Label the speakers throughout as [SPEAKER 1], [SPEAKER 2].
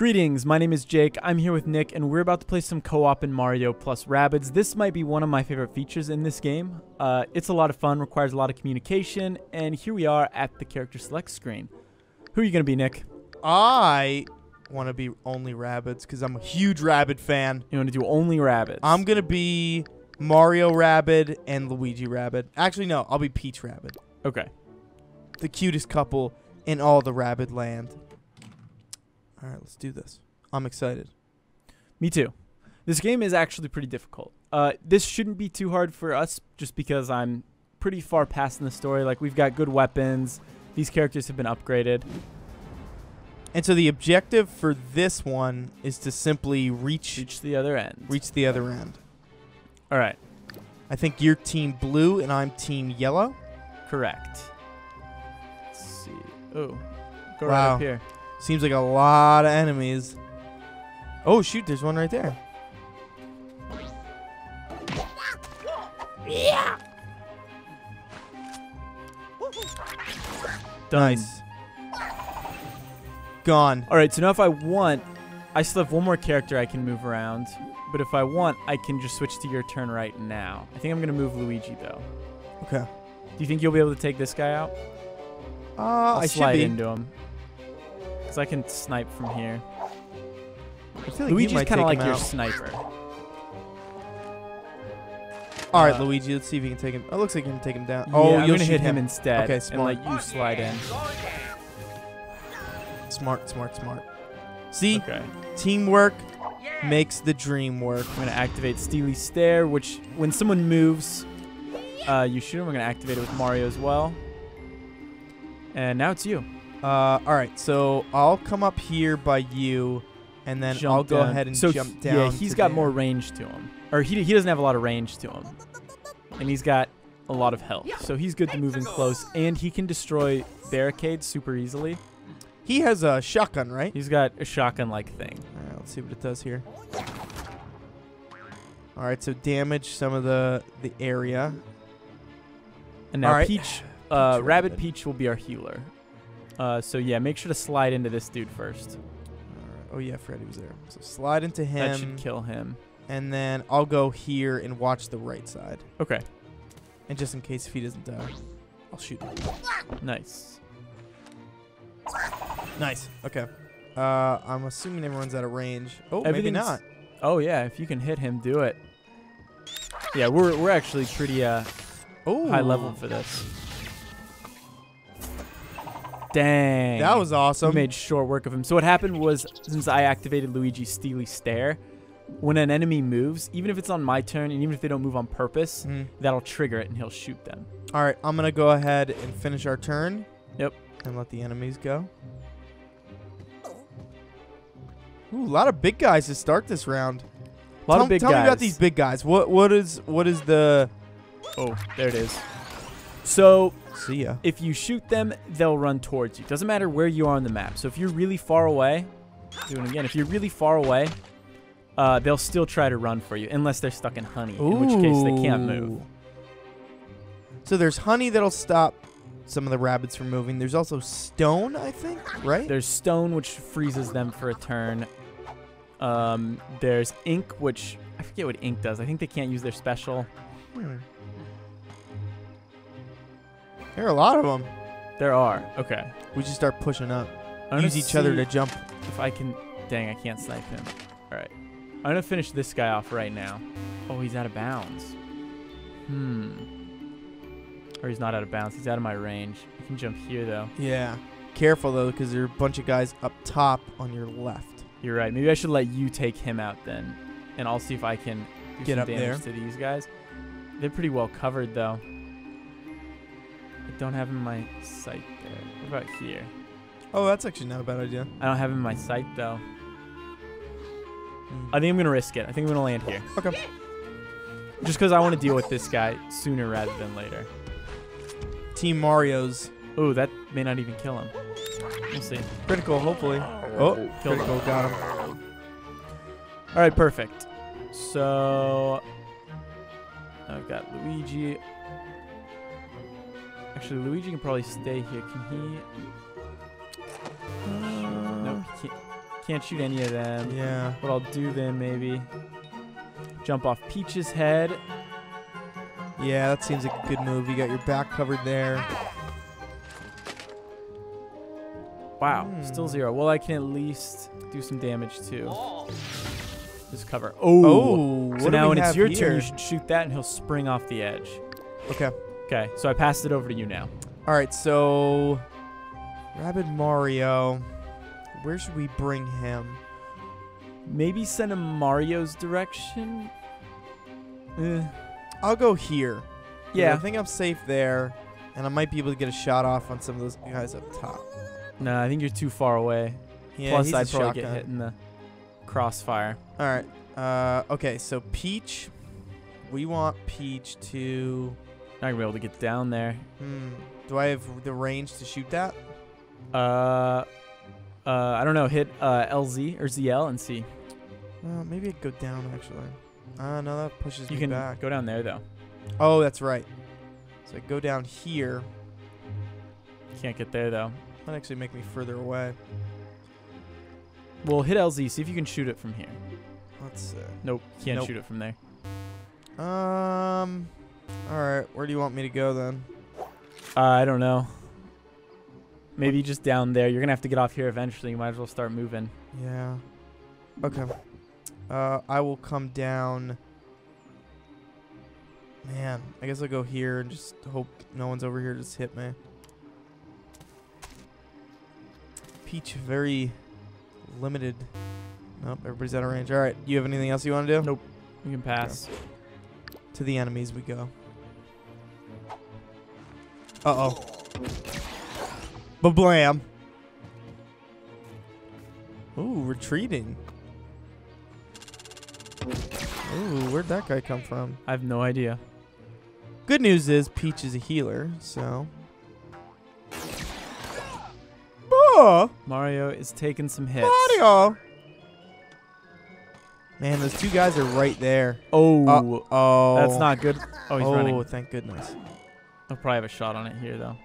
[SPEAKER 1] Greetings, my name is Jake. I'm here with Nick, and we're about to play some co-op in Mario plus Rabbids. This might be one of my favorite features in this game. Uh, it's a lot of fun, requires a lot of communication, and here we are at the character select screen. Who are you going to be, Nick?
[SPEAKER 2] I want to be only Rabbids because I'm a huge Rabbid fan.
[SPEAKER 1] You want to do only Rabbids?
[SPEAKER 2] I'm gonna be Mario Rabbid and Luigi Rabbid. Actually, no, I'll be Peach Rabbid.
[SPEAKER 1] Okay.
[SPEAKER 2] The cutest couple in all the Rabbid land. All right, let's do this. I'm excited.
[SPEAKER 1] Me too. This game is actually pretty difficult. Uh, this shouldn't be too hard for us just because I'm pretty far past in the story. Like, we've got good weapons. These characters have been upgraded.
[SPEAKER 2] And so the objective for this one is to simply reach
[SPEAKER 1] Reach the other end.
[SPEAKER 2] reach the other end.
[SPEAKER 1] All right.
[SPEAKER 2] I think you're team blue and I'm team yellow.
[SPEAKER 1] Correct. Let's see. Oh, go right up here.
[SPEAKER 2] Seems like a lot of enemies. Oh shoot, there's one right there. Nice. Gone.
[SPEAKER 1] All right. So now, if I want, I still have one more character I can move around. But if I want, I can just switch to your turn right now. I think I'm gonna move Luigi though.
[SPEAKER 2] Okay.
[SPEAKER 1] Do you think you'll be able to take this guy out?
[SPEAKER 2] Uh,
[SPEAKER 1] I'll
[SPEAKER 2] I should
[SPEAKER 1] slide
[SPEAKER 2] be.
[SPEAKER 1] into him. Cause I can snipe from here.
[SPEAKER 2] I feel like
[SPEAKER 1] Luigi's kind of like your
[SPEAKER 2] out.
[SPEAKER 1] sniper.
[SPEAKER 2] All right,
[SPEAKER 1] uh,
[SPEAKER 2] Luigi. Let's see if we can take him. Oh, looks like you can take him down.
[SPEAKER 1] Yeah,
[SPEAKER 2] oh,
[SPEAKER 1] I'm
[SPEAKER 2] you'll
[SPEAKER 1] gonna hit him instead.
[SPEAKER 2] Okay,
[SPEAKER 1] And
[SPEAKER 2] smart.
[SPEAKER 1] let you slide in.
[SPEAKER 2] Smart, smart, smart. See,
[SPEAKER 1] Okay.
[SPEAKER 2] teamwork makes the dream work.
[SPEAKER 1] I'm gonna activate Steely Stare, which when someone moves, uh, you shoot him. We're gonna activate it with Mario as well. And now it's you.
[SPEAKER 2] Uh, all right, so I'll come up here by you, and then
[SPEAKER 1] Jump
[SPEAKER 2] I'll go
[SPEAKER 1] down.
[SPEAKER 2] ahead and
[SPEAKER 1] so
[SPEAKER 2] jump down.
[SPEAKER 1] Yeah, he's got
[SPEAKER 2] there.
[SPEAKER 1] more range to him, or he he doesn't have a lot of range to him, and he's got a lot of health. So he's good to move in close, and he can destroy barricades super easily.
[SPEAKER 2] He has a shotgun, right?
[SPEAKER 1] He's got a shotgun-like thing.
[SPEAKER 2] All right, let's see what it does here. All right, so damage some of the the area.
[SPEAKER 1] And now
[SPEAKER 2] right.
[SPEAKER 1] Peach, uh,
[SPEAKER 2] Peach
[SPEAKER 1] Rabbid
[SPEAKER 2] Rabbit.
[SPEAKER 1] Peach will be our healer. Uh, so yeah, make sure to slide into this dude first.
[SPEAKER 2] Right. Oh yeah, Freddy was there. So slide into
[SPEAKER 1] That
[SPEAKER 2] him,
[SPEAKER 1] should kill him.
[SPEAKER 2] and then I'll go here and watch the right side.
[SPEAKER 1] Okay,
[SPEAKER 2] And just in case if he doesn't die, I'll shoot him.
[SPEAKER 1] nice.
[SPEAKER 2] Nice. Okay. Uh, I'm assuming everyone's out of range. Oh, maybe not.
[SPEAKER 1] Oh yeah, if you can hit him, do it. Yeah, we're we're actually pretty uh
[SPEAKER 2] Oh,
[SPEAKER 1] high level for this. Dang.
[SPEAKER 2] That was
[SPEAKER 1] We
[SPEAKER 2] awesome.
[SPEAKER 1] made short work of him. So what happened was, since I activated Luigi's Steely Stare, when an enemy moves, even if it's on my turn, and even if they don't move on purpose,
[SPEAKER 2] Mhm.
[SPEAKER 1] that'll trigger it and he'll shoot them.
[SPEAKER 2] All right, I'm gonna go ahead and finish our turn.
[SPEAKER 1] Yep.
[SPEAKER 2] And let the enemies go. Ooh, a lot of big guys to start this round.
[SPEAKER 1] A lot
[SPEAKER 2] tell
[SPEAKER 1] of big
[SPEAKER 2] tell
[SPEAKER 1] guys.
[SPEAKER 2] me about these big guys. What what is what is the?
[SPEAKER 1] Oh, there it is. So
[SPEAKER 2] See ya.
[SPEAKER 1] if you shoot them, they'll run towards you. Doesn't matter where you are on the map. So if you're really far away, do it again. If you're really far away, uh, they'll still try to run for you, unless they're stuck in honey, in which case they can't move.
[SPEAKER 2] So there's honey that'll stop some of the rabbits from moving. There's also stone, I think, right?
[SPEAKER 1] There's stone, which freezes them for a turn. Um, there's ink, which I forget what ink does. I think they can't use their special.
[SPEAKER 2] Hmm. There are a lot of them.
[SPEAKER 1] There are. Okay.
[SPEAKER 2] We just start pushing up.
[SPEAKER 1] I'm
[SPEAKER 2] Use each other to jump.
[SPEAKER 1] If I can. Dang, I can't snipe him. All right. I'm gonna finish this guy off right now. Oh, he's out of bounds. Hmm. Or he's not out of bounds. He's out of my range. I can jump here though.
[SPEAKER 2] Yeah. Careful though, because there are a bunch of guys up top on your left.
[SPEAKER 1] You're right. Maybe I should let you take him out then, and I'll see if I can do
[SPEAKER 2] Get
[SPEAKER 1] some
[SPEAKER 2] up
[SPEAKER 1] damage to these guys. They're pretty well covered though. I don't have him in my sight there. What about here?
[SPEAKER 2] Oh, that's actually not a bad idea.
[SPEAKER 1] I don't have him in my sight though.
[SPEAKER 2] Mm.
[SPEAKER 1] I think I'm gonna risk it. I think I'm gonna land here.
[SPEAKER 2] Okay.
[SPEAKER 1] Just because I want to deal with this guy sooner rather than later.
[SPEAKER 2] Team Mario's
[SPEAKER 1] Oh, that may not even kill him. We'll see.
[SPEAKER 2] critical, hopefully. Oh,
[SPEAKER 1] Killed him.
[SPEAKER 2] critical, got him.
[SPEAKER 1] All right, perfect. So I've got Luigi. Actually, Luigi can probably stay here. Can he? Nope. He can't. Can't shoot any of them.
[SPEAKER 2] Yeah.
[SPEAKER 1] What I'll do then, maybe jump off Peach's head.
[SPEAKER 2] Yeah, that seems like a good move. You got your back covered there.
[SPEAKER 1] Wow,
[SPEAKER 2] Hmm.
[SPEAKER 1] still zero. Well, I can at least do some damage too. Just cover.
[SPEAKER 2] Oh,
[SPEAKER 1] Oh. so now when it's your
[SPEAKER 2] here?
[SPEAKER 1] turn, you should shoot that, and he'll spring off the edge.
[SPEAKER 2] Okay.
[SPEAKER 1] Okay, so I passed it over to you now.
[SPEAKER 2] All right, so Rabbid Mario. Where should we bring him?
[SPEAKER 1] Maybe send him Mario's direction. Eh,
[SPEAKER 2] I'll go here. Yeah, I think I'm safe there, and I might be able to get a shot off on some of those guys up top.
[SPEAKER 1] No, I think you're too far away.
[SPEAKER 2] Yeah,
[SPEAKER 1] Plus, I'd probably
[SPEAKER 2] shotgun.
[SPEAKER 1] get hit in the crossfire.
[SPEAKER 2] All right. Uh, okay, so Peach. We want Peach to.
[SPEAKER 1] Not gonna be able to get down there.
[SPEAKER 2] Hmm. Do I have the range to shoot that?
[SPEAKER 1] Uh, uh, I don't know. Hit uh, LZ or ZL and see.
[SPEAKER 2] Uh, maybe I'd go down actually. Uh, no, that pushes
[SPEAKER 1] You
[SPEAKER 2] me
[SPEAKER 1] can
[SPEAKER 2] back.
[SPEAKER 1] go down there though.
[SPEAKER 2] Oh, that's right. So I go down here.
[SPEAKER 1] Can't get there though.
[SPEAKER 2] That actually make me further away.
[SPEAKER 1] Well, hit LZ. See if you can shoot it from here.
[SPEAKER 2] Let's see.
[SPEAKER 1] Nope, can't
[SPEAKER 2] Nope.
[SPEAKER 1] shoot it from there.
[SPEAKER 2] Um. All right. Where do you want me to go then?
[SPEAKER 1] Uh, I don't know. Maybe just down there. You're gonna have to get off here eventually. You might as well start moving.
[SPEAKER 2] Yeah. Okay. Uh, I will come down. Man, I guess I'll go here and just hope no one's over here to just hit me. Peach, very limited. Nope, everybody's out of range. All right, you have anything else you want to do?
[SPEAKER 1] Nope. We can pass.
[SPEAKER 2] To the enemies we go. Uh oh. Bablam. Ooh, retreating. Ooh, where'd that guy come from?
[SPEAKER 1] I have no idea.
[SPEAKER 2] Good news is Peach is a healer, so. Oh,
[SPEAKER 1] Mario is taking some hits.
[SPEAKER 2] Mario. Man, those two guys are right there.
[SPEAKER 1] Oh,
[SPEAKER 2] Oh,
[SPEAKER 1] that's not good. Oh, he's
[SPEAKER 2] oh,
[SPEAKER 1] running.
[SPEAKER 2] Oh, thank goodness.
[SPEAKER 1] I'll probably have a shot on it here though.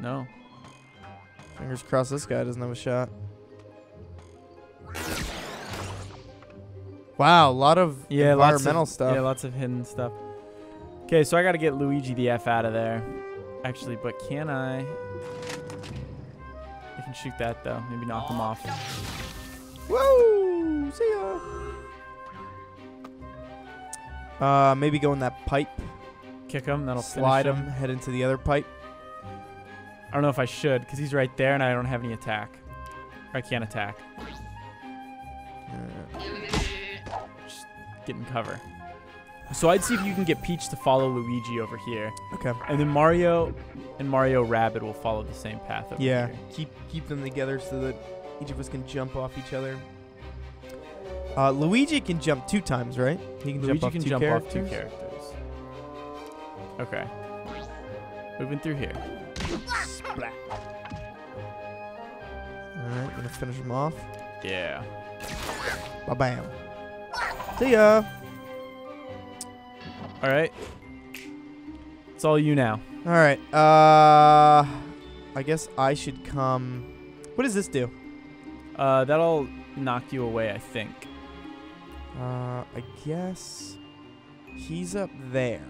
[SPEAKER 1] No.
[SPEAKER 2] Fingers crossed this guy doesn't have a shot. Wow, a lot of
[SPEAKER 1] Yeah, lots of-
[SPEAKER 2] environmental stuff.
[SPEAKER 1] Yeah, lots of hidden stuff. Okay, so I got to get Luigi the F out of there. Actually, but can I? I can shoot that though. Maybe knock him off.
[SPEAKER 2] Woo! See ya. Uh, maybe go in that pipe,
[SPEAKER 1] Kick him. That'll
[SPEAKER 2] slide
[SPEAKER 1] finish
[SPEAKER 2] him, head into the other pipe.
[SPEAKER 1] I don't know if I should because he's right there and I don't have any attack. I can't attack.
[SPEAKER 2] Uh,
[SPEAKER 1] Just get in cover. So I'd see if you can get Peach to follow Luigi over here,
[SPEAKER 2] okay.
[SPEAKER 1] and then Mario and Mario Rabbid will follow the same path over
[SPEAKER 2] Yeah,
[SPEAKER 1] here.
[SPEAKER 2] keep keep them together so that each of us can jump off each other. Uh, Luigi can jump two times, right? He can
[SPEAKER 1] Luigi
[SPEAKER 2] jump off
[SPEAKER 1] can
[SPEAKER 2] two
[SPEAKER 1] jump
[SPEAKER 2] characters.
[SPEAKER 1] off two characters. Okay. Moving through here.
[SPEAKER 2] Splat. All right, gonna finish him off.
[SPEAKER 1] Yeah.
[SPEAKER 2] Ba bam. See ya.
[SPEAKER 1] All right. It's all you now.
[SPEAKER 2] All right. Uh, I guess I should come. What does this do?
[SPEAKER 1] Uh, that'll knock you away, I think.
[SPEAKER 2] Uh, I guess he's up there.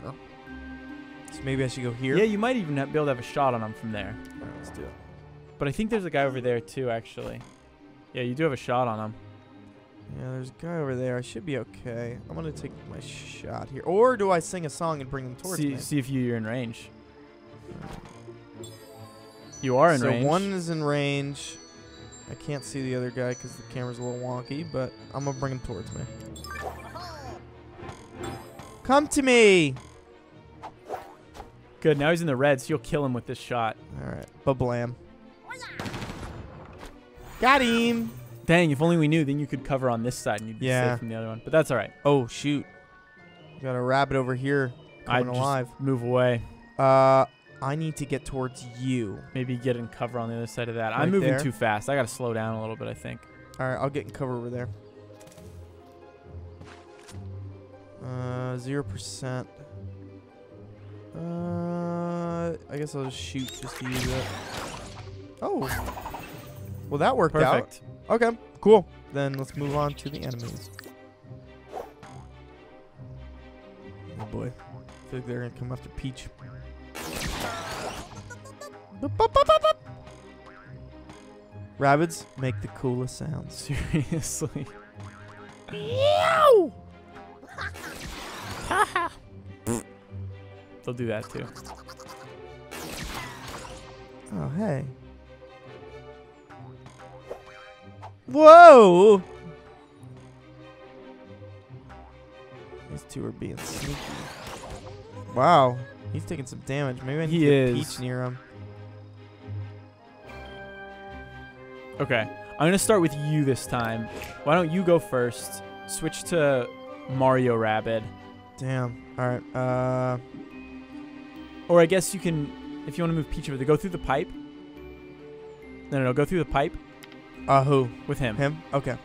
[SPEAKER 2] So maybe I should go here.
[SPEAKER 1] Yeah, you might even have- be able to have a shot on him from there.
[SPEAKER 2] All right, let's do it.
[SPEAKER 1] But I think there's a guy over there too, actually. Yeah, you do have a shot on him.
[SPEAKER 2] Yeah, there's a guy over there. I should be okay. I'm gonna take my shot here. Or do I sing a song and bring him towards
[SPEAKER 1] See,
[SPEAKER 2] me?
[SPEAKER 1] see if you, you're in range. You are in
[SPEAKER 2] so
[SPEAKER 1] range.
[SPEAKER 2] one is in range. I can't see the other guy because the camera's a little wonky, but I'm gonna bring him towards me. Come to me.
[SPEAKER 1] Good. Now he's in the red, so you'll kill him with this shot.
[SPEAKER 2] All right, bablam. Got him.
[SPEAKER 1] Dang! If only we knew, then you could cover on this side and you'd be
[SPEAKER 2] Yeah.
[SPEAKER 1] safe from the other one. But that's all right.
[SPEAKER 2] Oh shoot! Got a rabbit over here
[SPEAKER 1] I'd
[SPEAKER 2] coming
[SPEAKER 1] just
[SPEAKER 2] alive.
[SPEAKER 1] move away.
[SPEAKER 2] Uh, I need to get towards you.
[SPEAKER 1] Maybe get in cover on the other side of that.
[SPEAKER 2] Right
[SPEAKER 1] I'm moving
[SPEAKER 2] there.
[SPEAKER 1] too fast. I gotta slow down a little bit. I think.
[SPEAKER 2] All right, I'll get in cover over there. Uh, zero percent. Uh, I guess I'll just shoot just to use it. Oh, well that worked
[SPEAKER 1] Perfect.
[SPEAKER 2] out. Okay, Cool. Then let's move on to the enemies. Oh boy. I feel like they're gonna come after Peach. Boop, boop, boop. Rabbids make the coolest sounds.
[SPEAKER 1] Seriously. They'll do that too.
[SPEAKER 2] Oh, hey. Whoa! These two are being sneaky. Wow, he's taking some damage. Maybe I need
[SPEAKER 1] He
[SPEAKER 2] to get
[SPEAKER 1] is.
[SPEAKER 2] Peach near him.
[SPEAKER 1] Okay. I'm gonna start with you this time. Why don't you go first? Switch to Mario Rabbid.
[SPEAKER 2] Damn. All right. Uh,
[SPEAKER 1] Or I guess you can, if you want to move Peach over there, go through the pipe. No, no, no, go through the pipe
[SPEAKER 2] uh, who?
[SPEAKER 1] with him.
[SPEAKER 2] Him? Okay.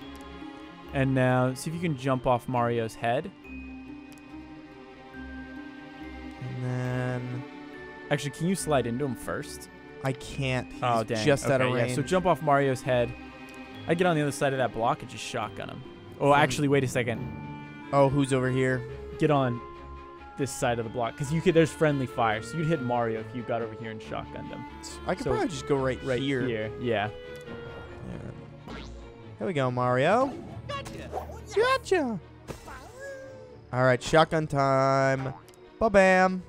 [SPEAKER 1] And now see if you can jump off Mario's head.
[SPEAKER 2] And then
[SPEAKER 1] Actually, can you slide into him first?
[SPEAKER 2] I can't. He's
[SPEAKER 1] oh, dang.
[SPEAKER 2] just out of
[SPEAKER 1] Okay, yeah,
[SPEAKER 2] range.
[SPEAKER 1] So jump off Mario's head. I get on the other side of that block and just shotgun him. Oh,
[SPEAKER 2] Hmm.
[SPEAKER 1] actually, wait a second.
[SPEAKER 2] oh, who's over here?
[SPEAKER 1] Get on this side of the block because you could. There's friendly fire, so you'd hit Mario if you got over here and shotgunned him.
[SPEAKER 2] I could
[SPEAKER 1] So-
[SPEAKER 2] probably just go right,
[SPEAKER 1] Right
[SPEAKER 2] here.
[SPEAKER 1] here. Yeah.
[SPEAKER 2] Yeah. Here we go, Mario. Gotcha. Gotcha. All right, shotgun time. Ba bam.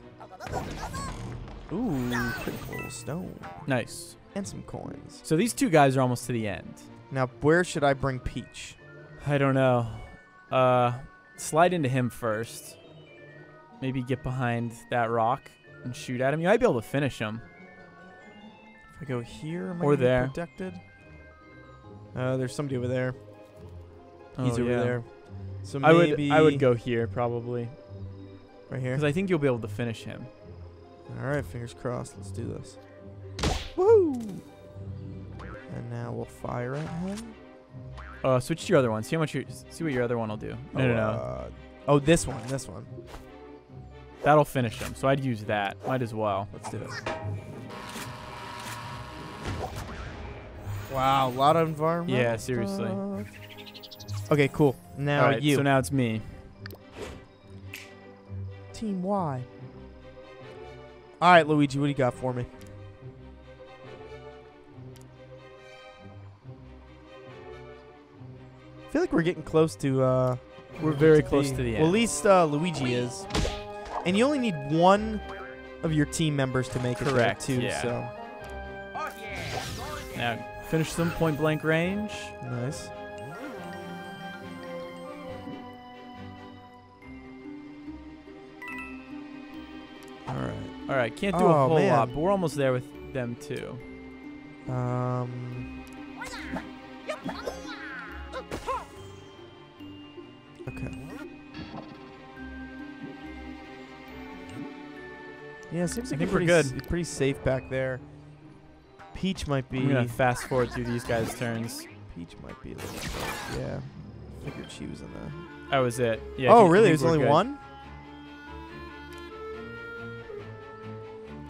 [SPEAKER 2] Ooh, critical stone
[SPEAKER 1] Nice.
[SPEAKER 2] and some coins.
[SPEAKER 1] So these two guys are almost to the end.
[SPEAKER 2] Now, where should I bring Peach?
[SPEAKER 1] I don't know. Uh, slide into him first. Maybe get behind that rock and shoot at him. You might be able to finish him.
[SPEAKER 2] If I go here, am I
[SPEAKER 1] Or there.
[SPEAKER 2] protected? Uh, there's somebody over there.
[SPEAKER 1] Oh,
[SPEAKER 2] He's over
[SPEAKER 1] yeah.
[SPEAKER 2] there. So
[SPEAKER 1] I would. I would go here probably
[SPEAKER 2] right here.
[SPEAKER 1] because I think you'll be able to finish him.
[SPEAKER 2] All right, fingers crossed. Let's do this. Woo! And now we'll fire at him.
[SPEAKER 1] Uh, switch to your other one. See how much. Your, see what your other one will do. No,
[SPEAKER 2] oh,
[SPEAKER 1] no, no.
[SPEAKER 2] Uh, oh, this one. This one.
[SPEAKER 1] That'll finish him. So I'd use that. Might as well.
[SPEAKER 2] Let's do it. Wow, a lot of environment.
[SPEAKER 1] Yeah, seriously.
[SPEAKER 2] Okay, cool. Now
[SPEAKER 1] right.
[SPEAKER 2] you,
[SPEAKER 1] So now it's me.
[SPEAKER 2] Team Y. All right, Luigi, what do you got for me? I feel like we're getting close to. uh
[SPEAKER 1] We're very
[SPEAKER 2] to
[SPEAKER 1] close to the
[SPEAKER 2] Well,
[SPEAKER 1] end.
[SPEAKER 2] at least uh, Luigi is. And you only need one of your team members to make it there,
[SPEAKER 1] Correct,
[SPEAKER 2] too.
[SPEAKER 1] yeah.
[SPEAKER 2] So
[SPEAKER 1] Now finish them point blank range.
[SPEAKER 2] nice. All right.
[SPEAKER 1] All right. Can't do
[SPEAKER 2] Oh,
[SPEAKER 1] a whole
[SPEAKER 2] man.
[SPEAKER 1] lot, but we're almost there with them too.
[SPEAKER 2] Um. Yeah, it seems
[SPEAKER 1] I
[SPEAKER 2] like
[SPEAKER 1] think
[SPEAKER 2] we're
[SPEAKER 1] good.
[SPEAKER 2] pretty safe back there. Peach might be.
[SPEAKER 1] I'm gonna fast forward through these guys' turns.
[SPEAKER 2] Peach might be a little close. Yeah. Figured she was in the.
[SPEAKER 1] That was it. Yeah.
[SPEAKER 2] Oh, really? There's only
[SPEAKER 1] good.
[SPEAKER 2] one.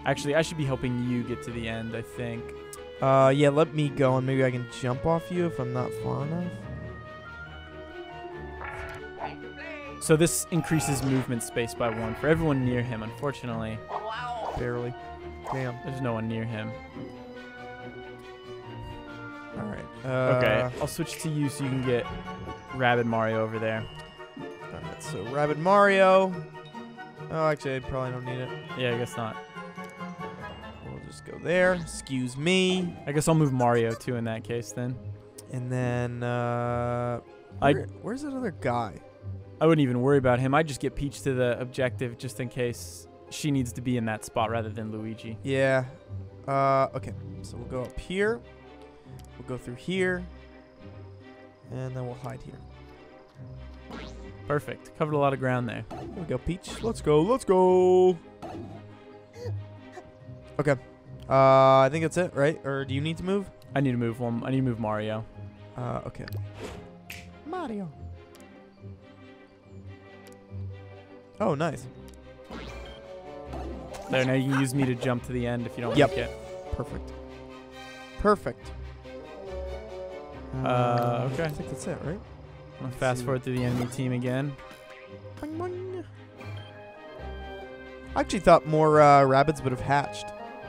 [SPEAKER 1] Actually, I should be helping you get to the end. I think.
[SPEAKER 2] Uh, yeah. Let me go, and maybe I can jump off you if I'm not far enough.
[SPEAKER 1] So this increases movement space by one for everyone near him. Unfortunately,
[SPEAKER 2] Barely. Damn.
[SPEAKER 1] there's no one near him.
[SPEAKER 2] All right. Uh,
[SPEAKER 1] Okay, I'll switch to you so you can get Rabbid Mario over there.
[SPEAKER 2] All right. So Rabbid Mario. Oh, actually, I probably don't need it.
[SPEAKER 1] Yeah, I guess not.
[SPEAKER 2] We'll just go there. Excuse me.
[SPEAKER 1] I guess I'll move Mario too in that case then.
[SPEAKER 2] And then, uh,
[SPEAKER 1] I-
[SPEAKER 2] where- where's that other guy?
[SPEAKER 1] I wouldn't even worry about him. I'd just get Peach to the objective just in case she needs to be in that spot rather than Luigi.
[SPEAKER 2] Yeah. Uh, okay. So we'll go up here. We'll go through here. And then we'll hide here.
[SPEAKER 1] Perfect. Covered a lot of ground there.
[SPEAKER 2] Here we go, Peach. Let's go. Let's go. Okay. Uh, I think that's it, right? Or do you need to move?
[SPEAKER 1] I need to move one. I need to move Mario.
[SPEAKER 2] Uh, okay. Mario. Oh, nice.
[SPEAKER 1] There, now you can use me to jump to the end if you don't
[SPEAKER 2] Yep.
[SPEAKER 1] like it.
[SPEAKER 2] Perfect. Perfect.
[SPEAKER 1] Uh, okay.
[SPEAKER 2] I think that's it, right?
[SPEAKER 1] I'm gonna fast forward through the enemy team again.
[SPEAKER 2] Boing, boing. I actually thought more uh, rabbits would have hatched.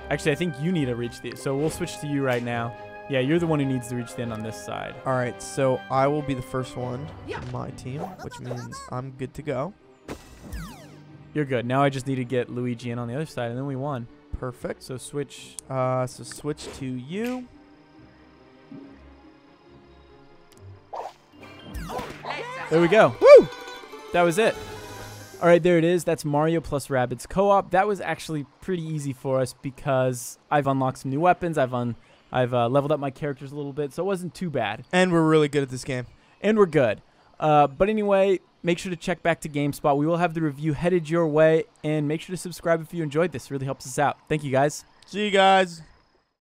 [SPEAKER 1] Actually, I think you need to reach the. So we'll switch to you right now. Yeah, you're the one who needs to reach the end on this side.
[SPEAKER 2] All right, so I will be the first one on my team, which means I'm good to go.
[SPEAKER 1] You're good. Now I just need to get Luigi in on the other side, and then we won.
[SPEAKER 2] Perfect.
[SPEAKER 1] So switch.
[SPEAKER 2] Uh, so switch to you.
[SPEAKER 1] There we go.
[SPEAKER 2] Woo!
[SPEAKER 1] That was it. All right, there it is. That's Mario plus Rabbids co-op. That was actually pretty easy for us because I've unlocked some new weapons. I've un- I've uh, leveled up my characters a little bit, so it wasn't too bad.
[SPEAKER 2] And we're really good at this game.
[SPEAKER 1] and we're good. Uh, but anyway, make sure to check back to GameSpot. We will have the review headed your way, and make sure to subscribe if you enjoyed this. It really helps us out. Thank you guys.
[SPEAKER 2] See you guys.